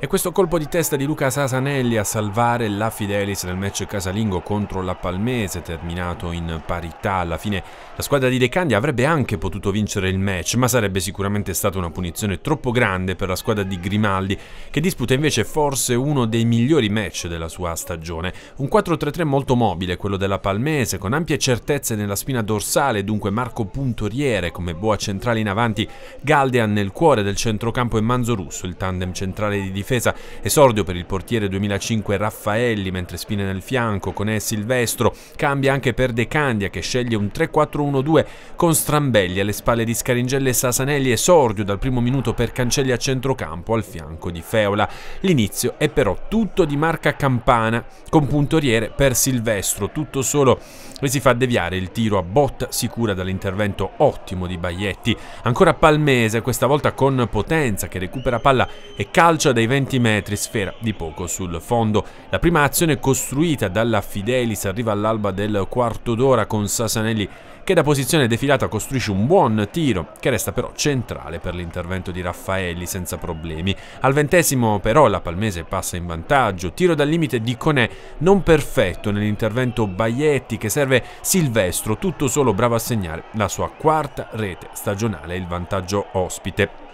E questo colpo di testa di Luca Sasanelli a salvare la Fidelis nel match casalingo contro la Palmese, terminato in parità. Alla fine la squadra di De Candia avrebbe anche potuto vincere il match, ma sarebbe sicuramente stata una punizione troppo grande per la squadra di Grimaldi, che disputa invece forse uno dei migliori match della sua stagione. Un 4-3-3 molto mobile, quello della Palmese, con ampie certezze nella spina dorsale, dunque Marco Puntoriere come boa centrale in avanti, Galdean nel cuore del centrocampo e Manzo Russo, il tandem centrale di difesa difesa, esordio per il portiere 2005 Raffaelli, mentre spine nel fianco con E Silvestro, cambia anche per De Candia che sceglie un 3-4-1-2 con Strambelli alle spalle di Scaringelle e Sasanelli, esordio dal primo minuto per Cancelli a centrocampo al fianco di Feola. L'inizio è però tutto di marca campana, con puntoriere per Silvestro, tutto solo. E si fa deviare il tiro a botta sicura dall'intervento ottimo di Baietti. Ancora Palmese, questa volta con potenza, che recupera palla e calcia dai 20 metri, sfera di poco sul fondo. La prima azione costruita dalla Fidelis arriva all'alba del quarto d'ora con Sasanelli che da posizione defilata costruisce un buon tiro, che resta però centrale per l'intervento di Raffaelli senza problemi. Al ventesimo però la Palmese passa in vantaggio, tiro dal limite di Conè, non perfetto nell'intervento Baietti che serve Silvestro, tutto solo bravo a segnare la sua quarta rete stagionale, il vantaggio ospite.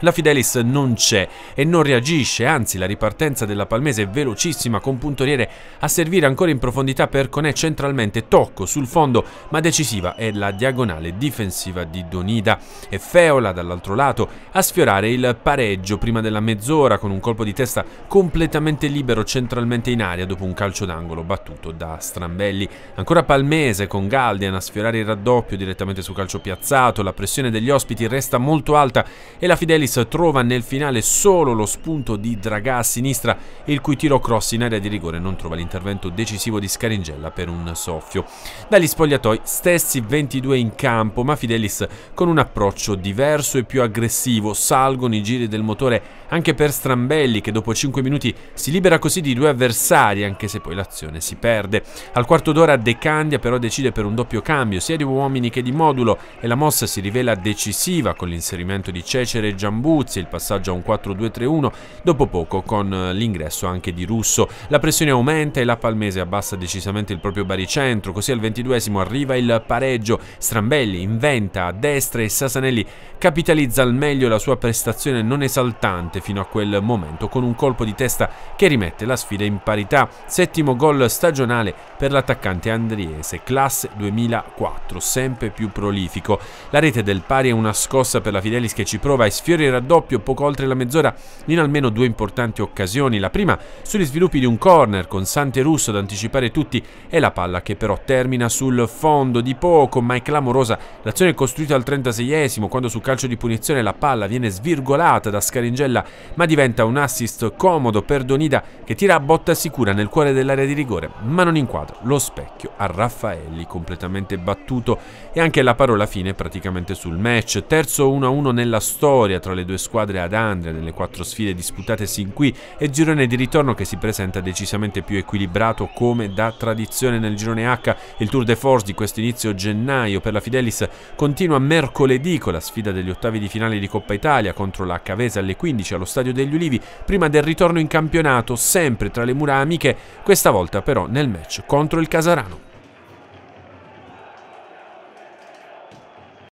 La Fidelis non c'è e non reagisce, anzi la ripartenza della Palmese è velocissima con puntoriere a servire ancora in profondità per Conè centralmente, tocco sul fondo ma decisiva è la diagonale difensiva di Donida. E Feola dall'altro lato a sfiorare il pareggio prima della mezz'ora con un colpo di testa completamente libero centralmente in aria dopo un calcio d'angolo battuto da Strambelli. Ancora Palmese con Galdian a sfiorare il raddoppio direttamente su calcio piazzato, la pressione degli ospiti resta molto alta e la Fidelis Davis trova nel finale solo lo spunto di Dragà a sinistra, il cui tiro cross in area di rigore non trova l'intervento decisivo di Scaringella per un soffio. Dagli spogliatoi stessi 22 in campo, ma Fidelis con un approccio diverso e più aggressivo, salgono i giri del motore anche per Strambelli che dopo 5 minuti si libera così di due avversari anche se poi l'azione si perde. Al quarto d'ora De Candia però decide per un doppio cambio sia di uomini che di modulo e la mossa si rivela decisiva con l'inserimento di Cecere e Giambù Buzzi, il passaggio a un 4-2-3-1, dopo poco con eh, l'ingresso anche di Russo. La pressione aumenta e la Palmese abbassa decisamente il proprio baricentro, così al 22esimo arriva il pareggio, Strambelli inventa a destra e Sasanelli capitalizza al meglio la sua prestazione non esaltante fino a quel momento con un colpo di testa che rimette la sfida in parità. Settimo gol stagionale per l'attaccante andriese, classe 2004, sempre più prolifico. La rete del pari è una scossa per la Fidelis che ci prova e sfiora raddoppio poco oltre la mezz'ora in almeno due importanti occasioni. La prima sugli sviluppi di un corner con Sante Russo ad anticipare tutti e la palla che però termina sul fondo di poco, ma è clamorosa l'azione costruita al 36esimo quando su calcio di punizione la palla viene svirgolata da Scaringella ma diventa un assist comodo per Donida che tira a botta sicura nel cuore dell'area di rigore ma non inquadra lo specchio a Raffaelli completamente battuto e anche la parola fine praticamente sul match. Terzo 1-1 nella storia tra le le due squadre ad Andria nelle quattro sfide disputate sin qui e girone di ritorno che si presenta decisamente più equilibrato come da tradizione nel girone H. Il Tour de Force di questo inizio gennaio per la Fidelis continua mercoledì con la sfida degli ottavi di finale di Coppa Italia contro la Cavese alle 15 allo Stadio degli Ulivi prima del ritorno in campionato sempre tra le mura amiche, questa volta però nel match contro il Casarano.